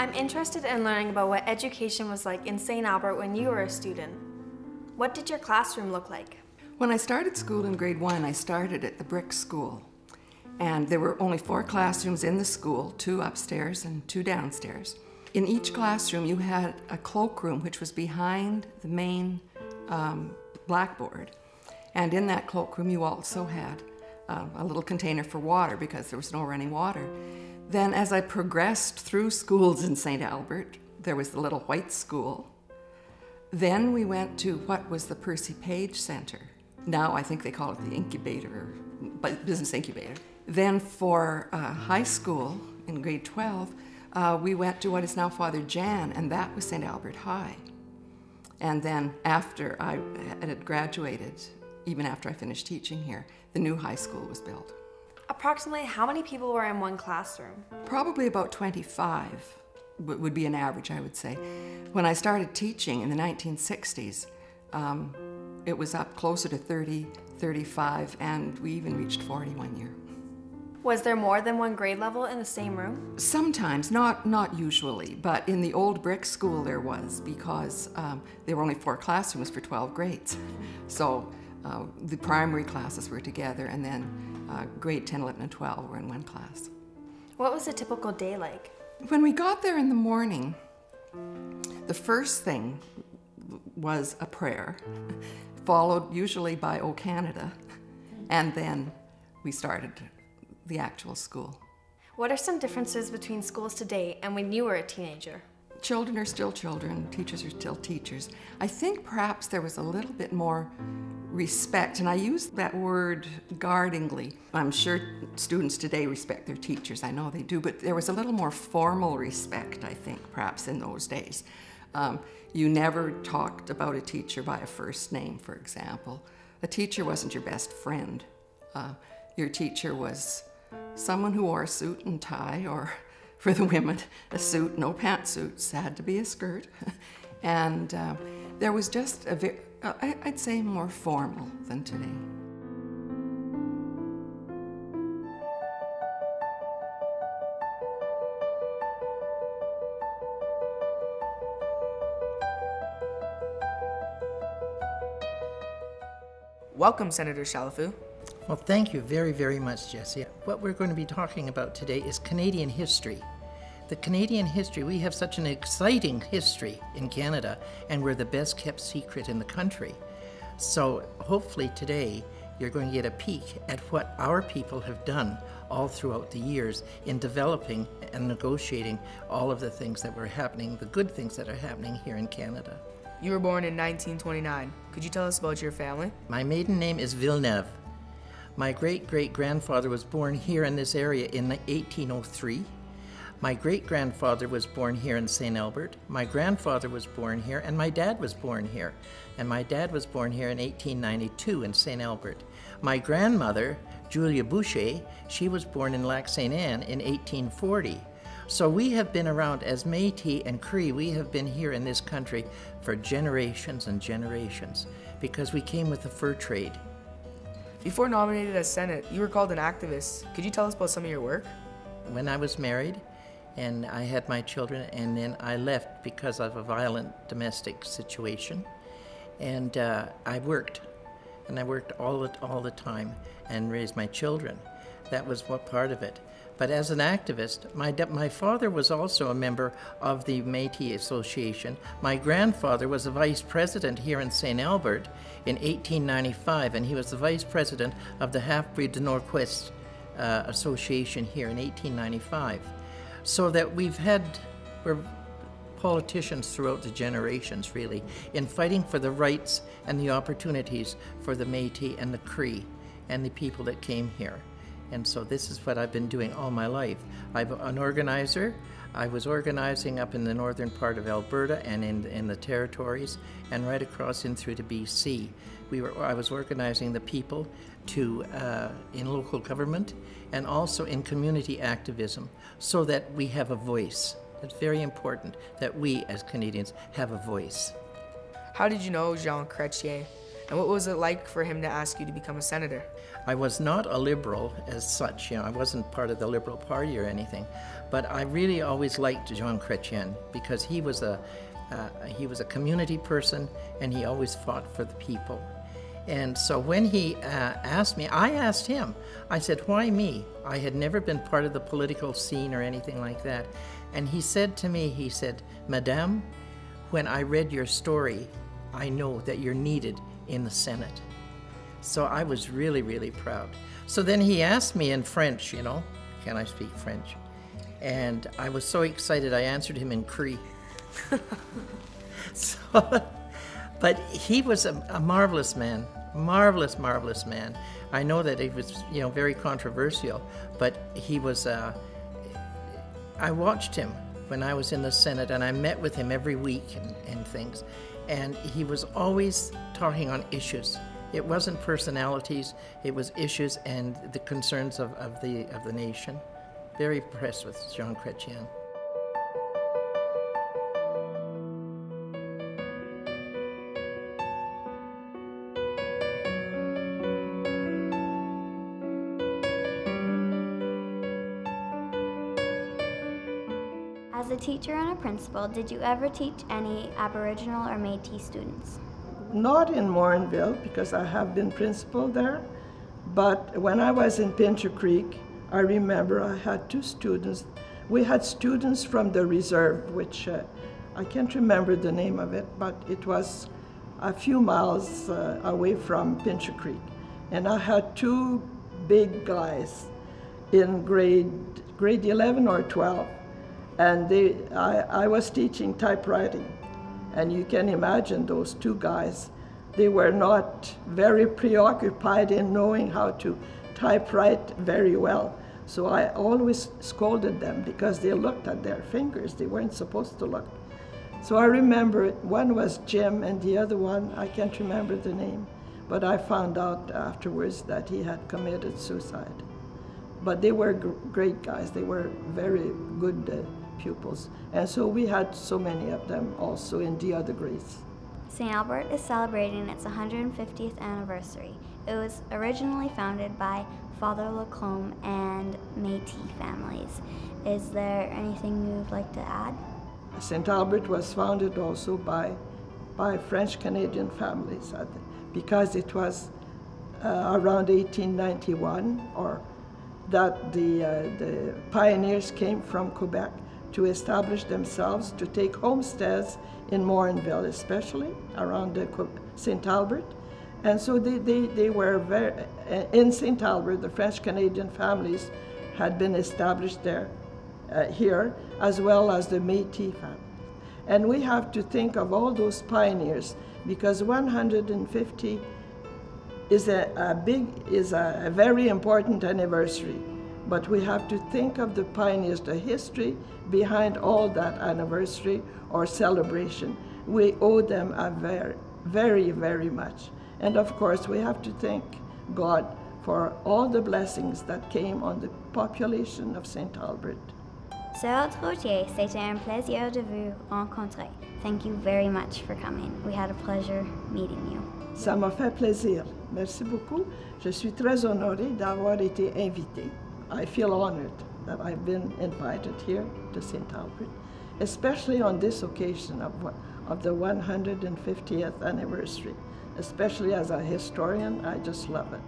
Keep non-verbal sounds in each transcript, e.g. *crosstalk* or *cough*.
I'm interested in learning about what education was like in St. Albert when you were a student. What did your classroom look like? When I started school in grade one, I started at the brick school. And there were only four classrooms in the school two upstairs and two downstairs. In each classroom, you had a cloakroom, which was behind the main um, blackboard. And in that cloakroom, you also had uh, a little container for water because there was no running water. Then, as I progressed through schools in St. Albert, there was the little white school. Then we went to what was the Percy Page Center. Now I think they call it the incubator, business incubator. Then for uh, high school in grade 12, uh, we went to what is now Father Jan, and that was St. Albert High. And then after I had graduated, even after I finished teaching here, the new high school was built. Approximately how many people were in one classroom? Probably about 25 would be an average, I would say. When I started teaching in the 1960s, um, it was up closer to 30, 35, and we even reached 40 one year. Was there more than one grade level in the same room? Sometimes, not, not usually, but in the old brick school there was because um, there were only four classrooms for 12 grades. So uh, the primary classes were together and then uh, grade 10, 11, and 12 were in one class. What was a typical day like? When we got there in the morning, the first thing was a prayer, followed usually by O Canada, and then we started the actual school. What are some differences between schools today and when you were a teenager? Children are still children, teachers are still teachers. I think perhaps there was a little bit more respect, and I use that word guardingly. I'm sure students today respect their teachers, I know they do, but there was a little more formal respect, I think, perhaps in those days. Um, you never talked about a teacher by a first name, for example. A teacher wasn't your best friend. Uh, your teacher was someone who wore a suit and tie, or for the women, a suit, no pantsuits, had to be a skirt. *laughs* and uh, there was just a very, uh, I'd say more formal than today. Welcome, Senator Chalifoux. Well, thank you very, very much, Jesse. What we're going to be talking about today is Canadian history. The Canadian history, we have such an exciting history in Canada, and we're the best kept secret in the country. So, hopefully, today you're going to get a peek at what our people have done all throughout the years in developing and negotiating all of the things that were happening, the good things that are happening here in Canada. You were born in 1929. Could you tell us about your family? My maiden name is Villeneuve. My great great grandfather was born here in this area in 1803. My great grandfather was born here in St. Albert. My grandfather was born here, and my dad was born here. And my dad was born here in 1892 in St. Albert. My grandmother, Julia Boucher, she was born in Lac St. Anne in 1840. So we have been around as Metis and Cree, we have been here in this country for generations and generations because we came with the fur trade. Before nominated as Senate, you were called an activist. Could you tell us about some of your work? When I was married and I had my children, and then I left because of a violent domestic situation, and uh, I worked, and I worked all the, all the time and raised my children. That was what part of it. But as an activist, my, my father was also a member of the Métis Association. My grandfather was a vice president here in St. Albert in 1895, and he was the vice president of the Half-Breed de Norquest uh, Association here in 1895. So that we've had, we're politicians throughout the generations, really, in fighting for the rights and the opportunities for the Métis and the Cree and the people that came here. And so this is what I've been doing all my life. I'm an organizer. I was organizing up in the northern part of Alberta and in, in the territories and right across in through to BC. We were, I was organizing the people to, uh, in local government and also in community activism so that we have a voice. It's very important that we as Canadians have a voice. How did you know Jean Chrétien? And what was it like for him to ask you to become a senator? I was not a liberal as such, you know, I wasn't part of the Liberal Party or anything, But I really always liked Jean Chrétien because he was a uh, he was a community person and he always fought for the people. And so when he uh, asked me, I asked him, I said, Why me? I had never been part of the political scene or anything like that. And he said to me, He said, Madame, when I read your story, I know that you're needed in the Senate. So I was really, really proud. So then he asked me in French, you know, can I speak French? And I was so excited, I answered him in Cree. *laughs* so, but he was a, a, marvelous man, marvelous, marvelous man. I know that he was, you know, very controversial, but he was. Uh, I watched him when I was in the Senate, and I met with him every week and, and things, and he was always talking on issues. It wasn't personalities; it was issues and the concerns of, of the of the nation. Very impressed with Jean Chrétien. As a teacher and a principal, did you ever teach any Aboriginal or Métis students? Not in Morinville because I have been principal there, but when I was in Pincher Creek, I remember I had two students. We had students from the reserve, which uh, I can't remember the name of it, but it was a few miles uh, away from Pincher Creek. And I had two big guys in grade, grade 11 or 12 and they, I, I was teaching typewriting. And you can imagine those two guys, they were not very preoccupied in knowing how to typewrite very well. So I always scolded them because they looked at their fingers. They weren't supposed to look. So I remember one was Jim and the other one, I can't remember the name, but I found out afterwards that he had committed suicide. But they were great guys. They were very good uh, pupils. And so we had so many of them also in the other grades. St. Albert is celebrating its 150th anniversary. It was originally founded by Father Lacombe and Métis families. Is there anything you'd like to add? St. Albert was founded also by, by French Canadian families because it was uh, around 1891 or that the, uh, the pioneers came from Quebec to establish themselves, to take homesteads in Morinville, especially around St. Albert. And so they, they, they were very, in St. Albert, the French Canadian families had been established there, uh, here, as well as the Métis families. And we have to think of all those pioneers because 150 is a, a big, is a, a very important anniversary but we have to think of the pioneers, the history behind all that anniversary or celebration. We owe them a very, very, very much. And of course, we have to thank God for all the blessings that came on the population of St. Albert. Sœur Trottier, c'était un plaisir de vous rencontrer. Thank you very much for coming. We had a pleasure meeting you. Ça m'a fait plaisir. Merci beaucoup. Je suis très honorée d'avoir été invitée. I feel honored that I've been invited here to St. Albert, especially on this occasion of, of the 150th anniversary. Especially as a historian, I just love it.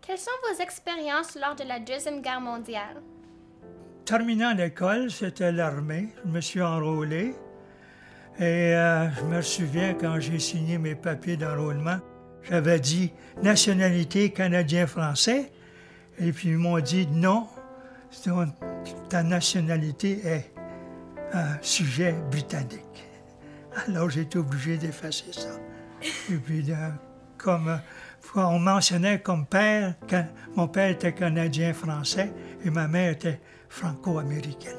Quelles sont vos expériences lors de la Deuxième Guerre mondiale? Terminant l'école, c'était l'armée. Je me suis enrôlé. Et euh, je me souviens quand j'ai signé mes papiers d'enrôlement, j'avais dit nationalité canadien-français. Et puis ils m'ont dit non, ta nationalité est un sujet britannique. Alors j'ai été obligé d'effacer ça. Et puis, comme on mentionnait comme père, mon père était canadien-français et ma mère était franco-américaine.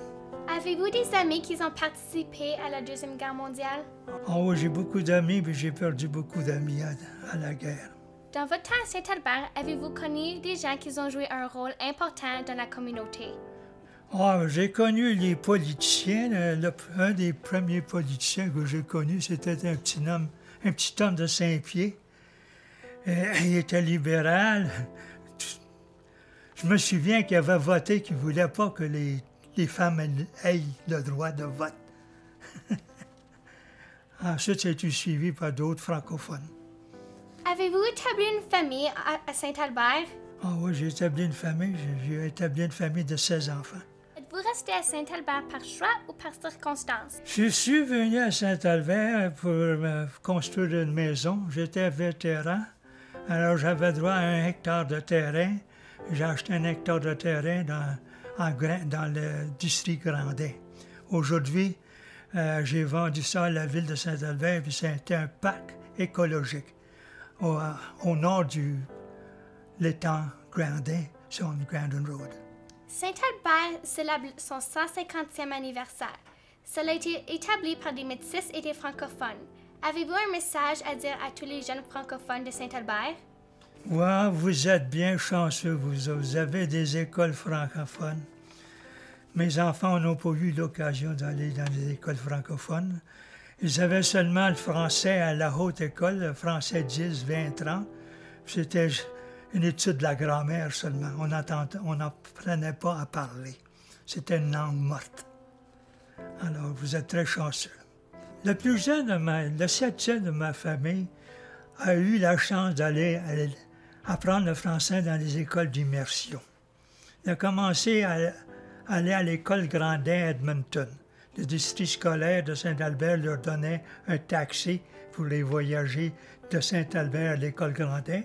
Avez-vous des amis qui ont participé à la Deuxième Guerre mondiale? Oh, j'ai beaucoup d'amis, mais j'ai perdu beaucoup d'amis à, la guerre. Dans votre temps à Saint-Albert, avez-vous connu des gens qui ont joué un rôle important dans la communauté? Ah, j'ai connu les politiciens. Le- le- un des premiers politiciens que j'ai connu, c'était un petit homme, un petit homme de Saint-Pied. Euh, il était libéral. Je me souviens qu'il avait voté qu'il ne voulait pas que les, les femmes aient le droit de vote. *laughs* Ensuite, j'ai été suivi par d'autres francophones. Avez-vous établi une famille à, Saint-Albert? Ah oui, j'ai établi une famille. J'ai établi une famille de 16 enfants. Êtes-vous resté à Saint-Albert par choix ou par circonstance? Je suis venu à Saint-Albert pour construire une maison. J'étais vétéran, alors j'avais droit à un hectare de terrain. J'ai acheté un hectare de terrain dans, le district Grandet. Aujourd'hui, euh, j'ai vendu ça à la ville de Saint-Albert, puis c'était un parc écologique au, au nord du l'étang Grandet sur Grandin Road. Saint-Albert célèbre son 150e anniversaire. Cela a été établi par des métis et des francophones. Avez-vous un message à dire à tous les jeunes francophones de Saint-Albert? Ouais, vous êtes bien chanceux, vous. Vous avez des écoles francophones. Mes enfants n'ont pas eu l'occasion d'aller dans les écoles francophones. Ils avaient seulement le français à la haute école, le français 10, 20, 30. C'était une étude de la grammaire seulement. On n'apprenait pas à parler. C'était une langue morte. Alors, vous êtes très chanceux. Le plus jeune de ma, le septième de ma famille a eu la chance d'aller à- apprendre le français dans les écoles d'immersion. Il a commencé à, aller à l'école Grandin à Edmonton. Le district scolaire de Saint-Albert leur donnait un taxi pour les voyager de Saint-Albert à l'école Grandin.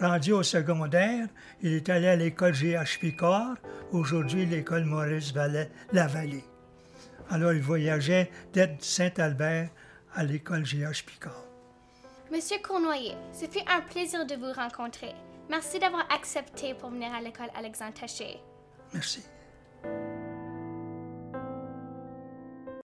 Rendu au secondaire, il est allé à l'école G.H. Picard, aujourd'hui l'école Maurice Vallet- Lavallée. Alors il voyageait dès Saint-Albert à l'école G.H. Picard. Monsieur Cournoyer, ce fut un plaisir de vous rencontrer. Merci d'avoir accepté pour venir à l'école Alexandre Taché. Merci.